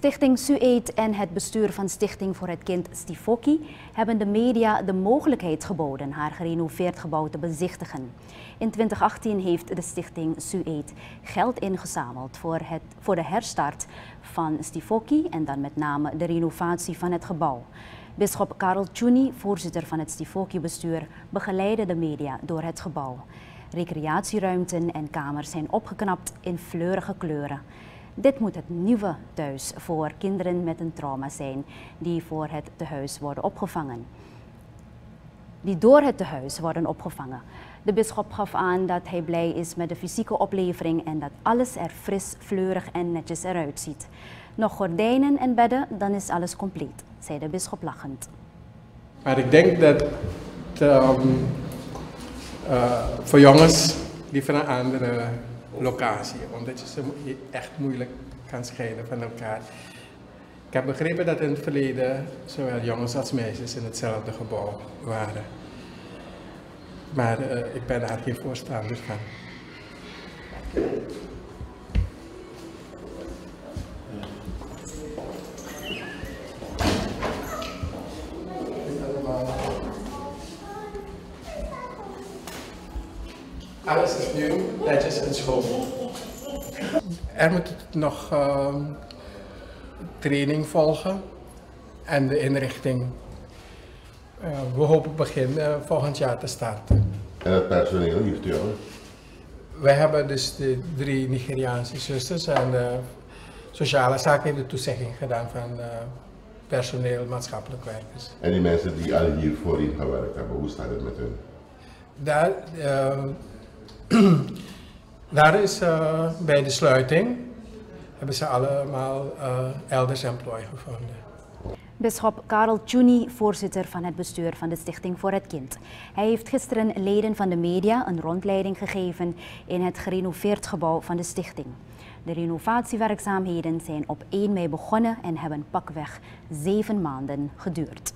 Stichting Sueet en het bestuur van Stichting voor het Kind Stifoki hebben de media de mogelijkheid geboden haar gerenoveerd gebouw te bezichtigen. In 2018 heeft de stichting Sueet geld ingezameld voor, het, voor de herstart van Stifoki en dan met name de renovatie van het gebouw. Bisschop Karel Tjuni, voorzitter van het Stifoki-bestuur, begeleidde de media door het gebouw. Recreatieruimten en kamers zijn opgeknapt in fleurige kleuren. Dit moet het nieuwe thuis voor kinderen met een trauma zijn die voor het tehuis worden opgevangen. Die door het tehuis worden opgevangen. De bisschop gaf aan dat hij blij is met de fysieke oplevering en dat alles er fris, fleurig en netjes eruit ziet. Nog gordijnen en bedden, dan is alles compleet, zei de bisschop lachend. Maar ik denk dat um, voor jongens die van een andere locatie, omdat je ze echt moeilijk kan scheiden van elkaar. Ik heb begrepen dat in het verleden zowel jongens als meisjes in hetzelfde gebouw waren. Maar uh, ik ben daar geen voorstander van. Alles is nieuw, netjes en schoon. Er moet nog uh, training volgen en de inrichting. Uh, we hopen begin uh, volgend jaar te starten. En het personeel heeft u al? We hebben dus de drie Nigeriaanse zusters en de sociale zaken heeft de toezegging gedaan van personeel, maatschappelijk werkers. En die mensen die al hier voorin gewerkt hebben, hoe staat het met hun? Daar, Daar is uh, bij de sluiting hebben ze allemaal uh, elders employ gevonden. Bisschop Karel Tjuni, voorzitter van het bestuur van de Stichting voor het Kind. Hij heeft gisteren leden van de media een rondleiding gegeven in het gerenoveerd gebouw van de stichting. De renovatiewerkzaamheden zijn op 1 mei begonnen en hebben pakweg zeven maanden geduurd.